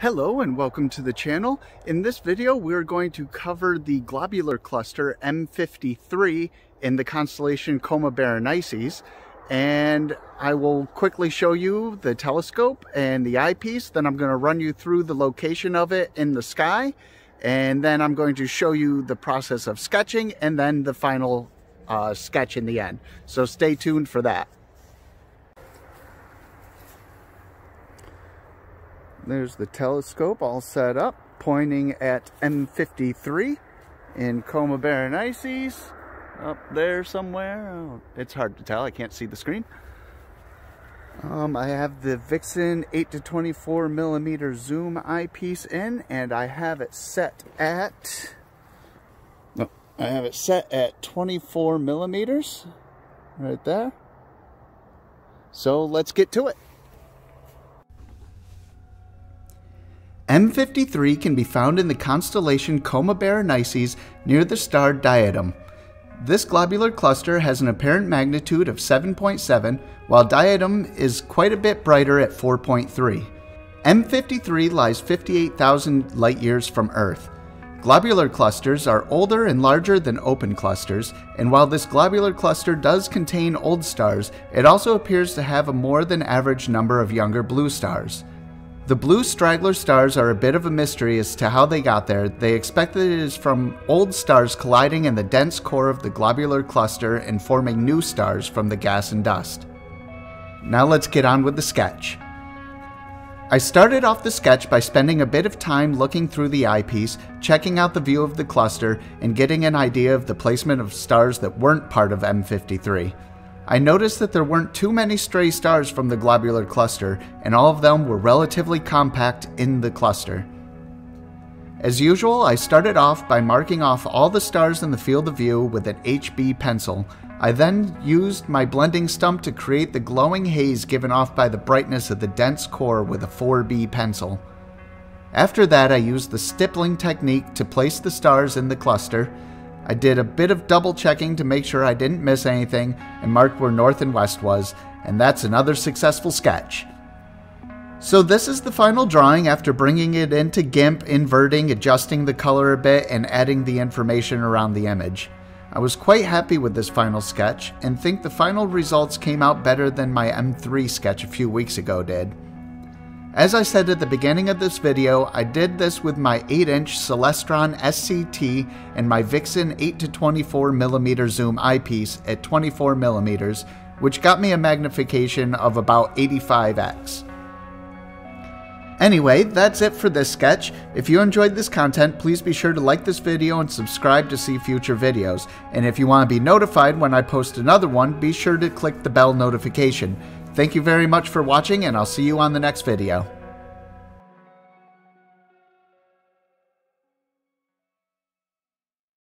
Hello and welcome to the channel. In this video we're going to cover the globular cluster M53 in the constellation Coma Berenices and I will quickly show you the telescope and the eyepiece then I'm going to run you through the location of it in the sky and then I'm going to show you the process of sketching and then the final uh, sketch in the end. So stay tuned for that. There's the telescope all set up, pointing at M53 in Coma Berenices. Up there somewhere. Oh, it's hard to tell. I can't see the screen. Um, I have the Vixen 8 to 24 millimeter zoom eyepiece in, and I have it set at. No, I have it set at 24 millimeters, right there. So let's get to it. M53 can be found in the constellation Coma Berenices near the star Diadem. This globular cluster has an apparent magnitude of 7.7, while Diadem is quite a bit brighter at 4.3. M53 lies 58,000 light years from Earth. Globular clusters are older and larger than open clusters, and while this globular cluster does contain old stars, it also appears to have a more than average number of younger blue stars. The blue straggler stars are a bit of a mystery as to how they got there. They expect that it is from old stars colliding in the dense core of the globular cluster and forming new stars from the gas and dust. Now let's get on with the sketch. I started off the sketch by spending a bit of time looking through the eyepiece, checking out the view of the cluster, and getting an idea of the placement of stars that weren't part of M53. I noticed that there weren't too many stray stars from the globular cluster, and all of them were relatively compact in the cluster. As usual, I started off by marking off all the stars in the field of view with an HB pencil. I then used my blending stump to create the glowing haze given off by the brightness of the dense core with a 4B pencil. After that, I used the stippling technique to place the stars in the cluster, I did a bit of double checking to make sure I didn't miss anything and marked where north and west was, and that's another successful sketch. So this is the final drawing after bringing it into GIMP, inverting, adjusting the color a bit, and adding the information around the image. I was quite happy with this final sketch, and think the final results came out better than my M3 sketch a few weeks ago did. As I said at the beginning of this video, I did this with my 8-inch Celestron SCT and my Vixen 8-24mm zoom eyepiece at 24mm, which got me a magnification of about 85x. Anyway, that's it for this sketch. If you enjoyed this content, please be sure to like this video and subscribe to see future videos. And if you want to be notified when I post another one, be sure to click the bell notification. Thank you very much for watching, and I'll see you on the next video.